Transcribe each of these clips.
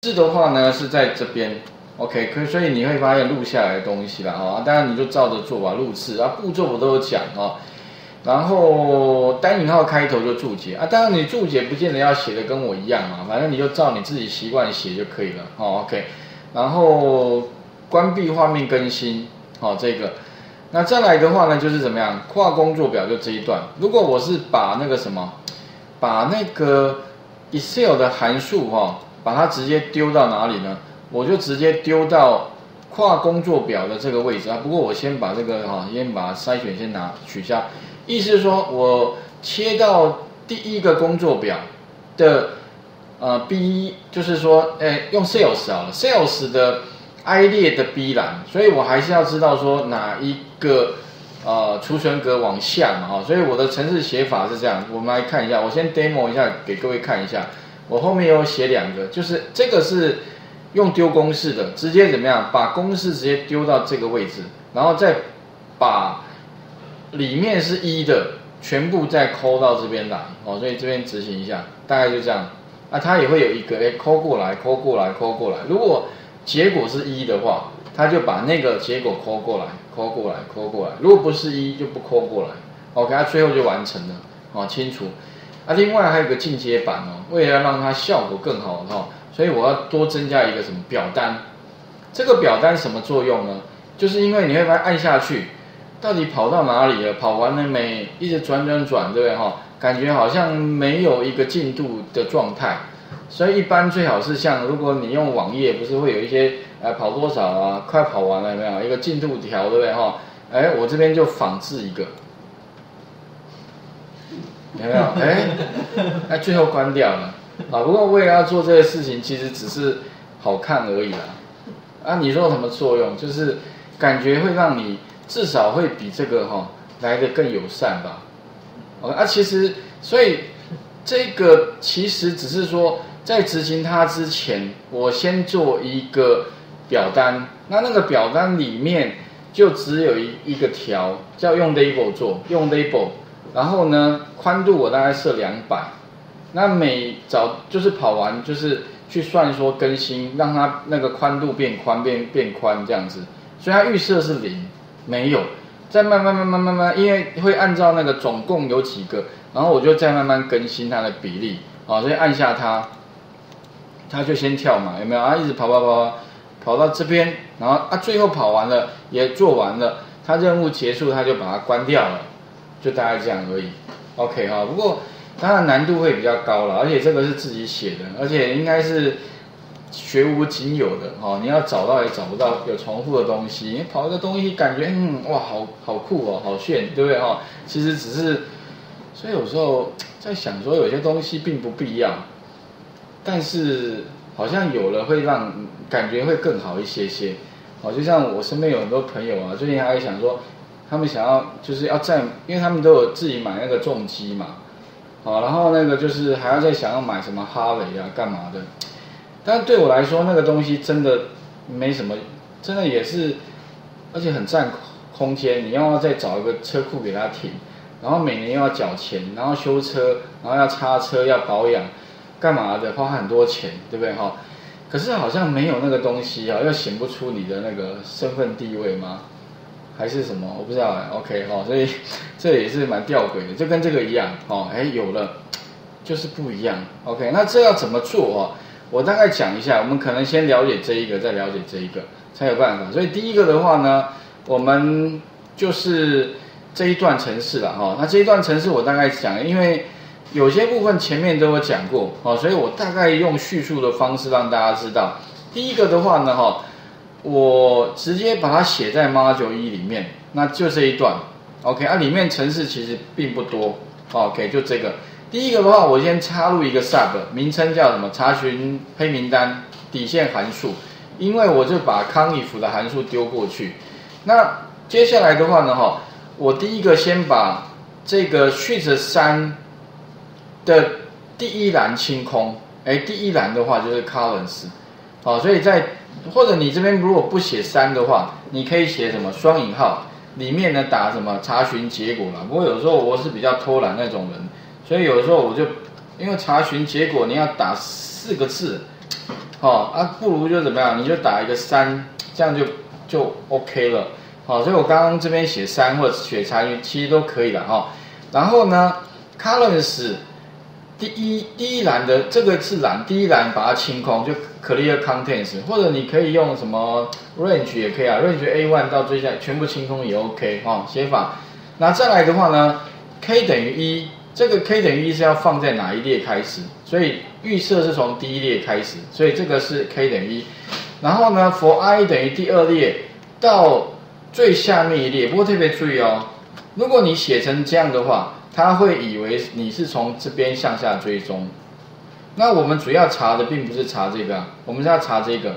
字的话呢是在这边，OK，可所以你会发现录下来的东西啦，哦，当然你就照着做吧，录字啊，步骤我都有讲哦。然后单引号开头就注解。啊，当然你注解不见得要写的跟我一样嘛，反正你就照你自己习惯写就可以了，哦，OK。然后关闭画面更新，好这个，那再来的话呢就是怎么样跨工作表就这一段，如果我是把那个什么，把那个 Excel 的函数哈，把它直接丢到哪里呢？我就直接丢到跨工作表的这个位置啊。不过我先把这个哈，先把筛选先拿取消。意思是说，我切到第一个工作表的呃 B，就是说，哎，用 Sales 好了，Sales 的 I 列的 B 栏，所以我还是要知道说哪一个呃储存格往下嘛，哈，所以我的程式写法是这样，我们来看一下，我先 demo 一下给各位看一下，我后面有写两个，就是这个是用丢公式的，直接怎么样，把公式直接丢到这个位置，然后再把。里面是一的，全部再抠到这边来哦，所以这边执行一下，大概就这样。那它也会有一个哎，抠过来，抠过来，抠过来。如果结果是一的话，它就把那个结果抠过来，抠过来，抠过来。如果不是一，就不抠过来。OK，它最后就完成了，哦，清楚。啊，另外还有个进阶版哦，为了让它效果更好哈，所以我要多增加一个什么表单。这个表单什么作用呢？就是因为你会把它按下去。到底跑到哪里了？跑完了没？一直转转转，对不对哈？感觉好像没有一个进度的状态，所以一般最好是像如果你用网页，不是会有一些呃跑多少啊？快跑完了没有？一个进度条，对不对哈？哎，我这边就仿制一个，有没有？哎，那，最后关掉了啊。不过为了要做这个事情，其实只是好看而已啦。啊，你说有什么作用？就是感觉会让你。至少会比这个哈来的更友善吧啊，其实所以这个其实只是说在执行它之前，我先做一个表单，那那个表单里面就只有一一个条叫用 label 做，用 label，然后呢宽度我大概设两百，那每早就是跑完就是去算说更新，让它那个宽度变宽变变宽这样子，所以它预设是零。没有，再慢慢慢慢慢慢，因为会按照那个总共有几个，然后我就再慢慢更新它的比例啊，所以按下它，它就先跳嘛，有没有啊？一直跑跑跑，跑到这边，然后啊，最后跑完了也做完了，它任务结束，它就把它关掉了，就大概这样而已。OK 哈，不过当然难度会比较高了，而且这个是自己写的，而且应该是。学无仅有的哦，你要找到也找不到有重复的东西。你跑一个东西，感觉嗯哇，好好酷哦，好炫，对不对哈？其实只是，所以有时候在想说，有些东西并不必要，但是好像有了会让感觉会更好一些些。哦，就像我身边有很多朋友啊，最近还想说，他们想要就是要在，因为他们都有自己买那个重机嘛，好，然后那个就是还要再想要买什么哈雷啊，干嘛的？但对我来说，那个东西真的没什么，真的也是，而且很占空间。你要再找一个车库给它停，然后每年又要缴钱，然后修车，然后要擦车、要保养，干嘛的，花很多钱，对不对哈？可是好像没有那个东西啊，又显不出你的那个身份地位吗？还是什么？我不知道。OK 哈，所以这也是蛮吊诡的，就跟这个一样哦。哎，有了，就是不一样。OK，那这要怎么做哦？我大概讲一下，我们可能先了解这一个，再了解这一个，才有办法。所以第一个的话呢，我们就是这一段程式了哈。那这一段程式我大概讲，因为有些部分前面都有讲过哦，所以我大概用叙述的方式让大家知道。第一个的话呢，哈，我直接把它写在 Module 一里面，那就这一段，OK 啊，里面程式其实并不多，OK，就这个。第一个的话，我先插入一个 sub，名称叫什么？查询黑名单底线函数，因为我就把康 if 的函数丢过去。那接下来的话呢，哈，我第一个先把这个 sheet 三的第一栏清空。哎，第一栏的话就是 columns，好，所以在或者你这边如果不写三的话，你可以写什么双引号，里面呢打什么查询结果啦。不过有时候我是比较偷懒那种人。所以有时候我就，因为查询结果你要打四个字，好啊，不如就怎么样，你就打一个三，这样就就 OK 了，好，所以我刚刚这边写三或者写查询其实都可以的哈。然后呢，columns 第一第一栏的这个是栏，第一栏把它清空就 clear contents，或者你可以用什么 range 也可以啊，range A one 到最下全部清空也 OK 哈，写法。那再来的话呢，k 等于一，这个 k 等于一是要放在哪一列开始？所以预设是从第一列开始，所以这个是 k 等于一。然后呢，for i 等于第二列到最下面一列，不过特别注意哦。如果你写成这样的话，他会以为你是从这边向下追踪。那我们主要查的并不是查这个，我们是要查这个。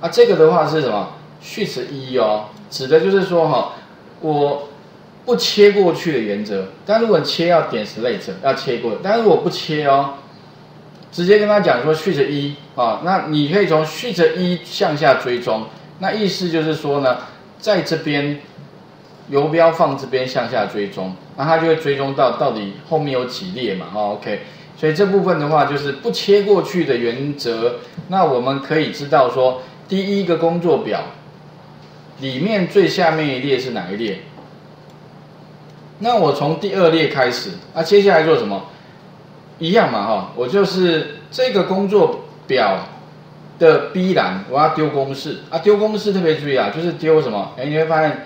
啊，这个的话是什么？序词一哦，指的就是说哈，我不切过去的原则。但如果切要点 select，要切过。但是我不切哦，直接跟他讲说序词一啊，那你可以从序词一向下追踪。那意思就是说呢，在这边。游标放这边向下追踪，那它就会追踪到到底后面有几列嘛？哦，OK，所以这部分的话就是不切过去的原则。那我们可以知道说，第一个工作表里面最下面一列是哪一列？那我从第二列开始，那接下来做什么？一样嘛，哈，我就是这个工作表的 B 栏，我要丢公式啊，丢公式特别注意啊，就是丢什么？哎，你会发现。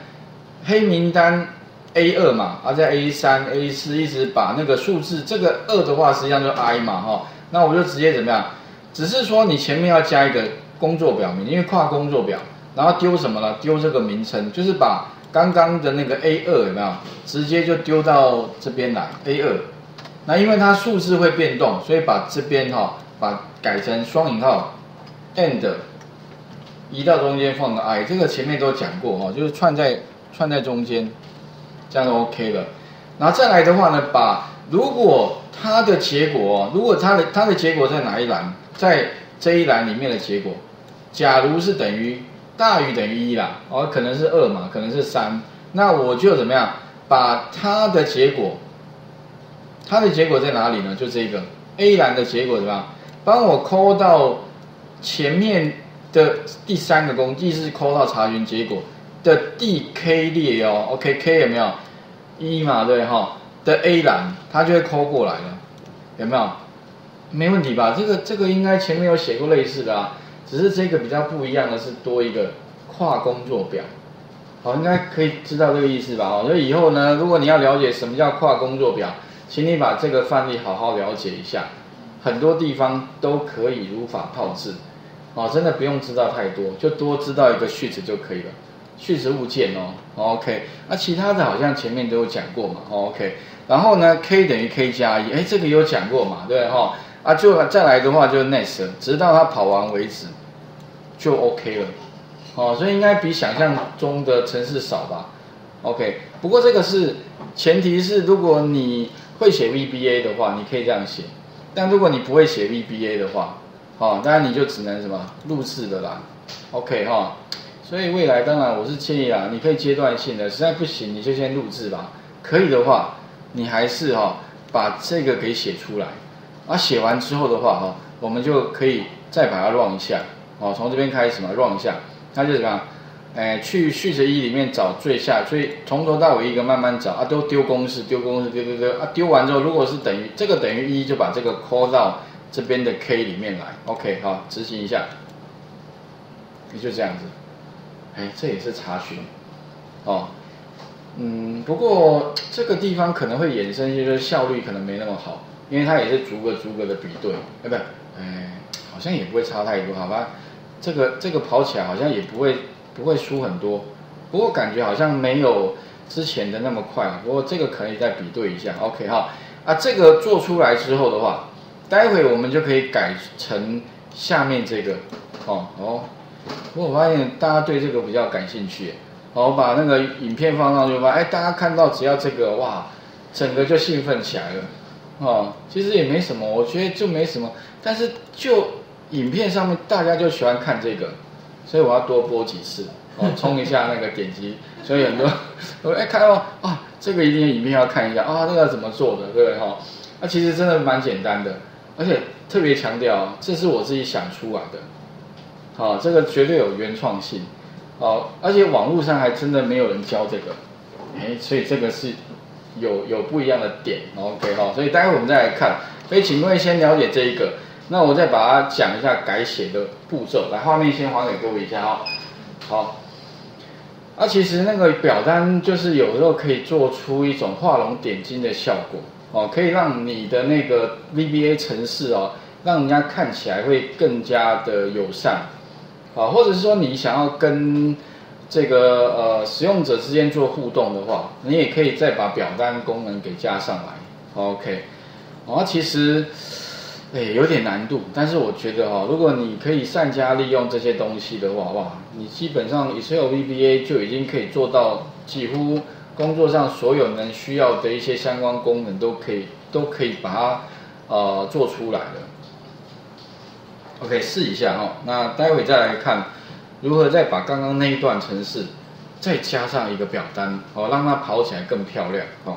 黑名单 A 二嘛，而在 A 三、A 四一直把那个数字，这个二的话实际上就 I 嘛，哈，那我就直接怎么样？只是说你前面要加一个工作表名，因为跨工作表，然后丢什么呢？丢这个名称，就是把刚刚的那个 A 二有没有？直接就丢到这边来 A 二。那因为它数字会变动，所以把这边哈，把改成双引号 and 移到中间放个 I，这个前面都讲过哈，就是串在。串在中间，这样就 OK 了。然后再来的话呢，把如果它的结果，如果它的它的结果在哪一栏，在这一栏里面的结果，假如是等于大于等于一啦，哦，可能是二嘛，可能是三，那我就怎么样，把它的结果，它的结果在哪里呢？就这个 A 栏的结果怎么样？帮我抠到前面的第三个工，具是抠到查询结果。的 D K 列哦，OK，k 有没有一嘛？对哈，的 A 栏它就会抠过来了，有没有？没问题吧？这个这个应该前面有写过类似的啊，只是这个比较不一样的是多一个跨工作表，好，应该可以知道这个意思吧？哦，所以以后呢，如果你要了解什么叫跨工作表，请你把这个范例好好了解一下，很多地方都可以如法炮制，哦，真的不用知道太多，就多知道一个序词就可以了。序词物件哦，OK，那其他的好像前面都有讲过嘛，OK，然后呢，k 等于 k 加一，哎，这个有讲过嘛，对哈，啊，就再来的话就是 next，直到它跑完为止，就 OK 了，哦，所以应该比想象中的程式少吧，OK，不过这个是前提是如果你会写 VBA 的话，你可以这样写，但如果你不会写 VBA 的话，哦，当然你就只能什么录制的啦，OK 哈。所以未来当然我是建议啊，你可以阶段性的，实在不行你就先录制吧。可以的话，你还是哈把这个给写出来。啊，写完之后的话哈，我们就可以再把它 run 一下。哦，从这边开始嘛，run 一下，那就怎么样？哎，去序词一里面找最下，所以从头到尾一个慢慢找啊，都丢公式，丢公式，丢丢丢啊，丢完之后，如果是等于这个等于一，就把这个 call 到这边的 k 里面来。OK，好，执行一下，也就这样子。哎，这也是查询，哦，嗯，不过这个地方可能会衍生一些，效率可能没那么好，因为它也是逐个逐个的比对，哎，不，哎，好像也不会差太多，好吧？这个这个跑起来好像也不会不会输很多，不过感觉好像没有之前的那么快，不过这个可以再比对一下，OK 哈，啊，这个做出来之后的话，待会我们就可以改成下面这个，哦哦。不过我发现大家对这个比较感兴趣，我把那个影片放上去吧，哎，大家看到只要这个哇，整个就兴奋起来了，哦，其实也没什么，我觉得就没什么，但是就影片上面大家就喜欢看这个，所以我要多播几次，哦，冲一下那个点击，所以很多我 哎看到啊，这个一定影片要看一下啊，这个怎么做的，对不对？哈？那其实真的蛮简单的，而且特别强调，这是我自己想出来的。好，这个绝对有原创性，好，而且网络上还真的没有人教这个，哎，所以这个是有有不一样的点，OK 哈，所以待会我们再来看，所以请各位先了解这一个，那我再把它讲一下改写的步骤，来画面先还给各位一下哈，好。那其实那个表单就是有时候可以做出一种画龙点睛的效果哦，可以让你的那个 VBA 程式哦，让人家看起来会更加的友善。啊，或者是说你想要跟这个呃使用者之间做互动的话，你也可以再把表单功能给加上来，OK，啊其实。哎，有点难度，但是我觉得哈，如果你可以善加利用这些东西的话，哇，你基本上 Excel VBA 就已经可以做到几乎工作上所有能需要的一些相关功能都可以都可以把它呃做出来了。OK，试一下哈，那待会再来看如何再把刚刚那一段程式再加上一个表单哦，让它跑起来更漂亮哦。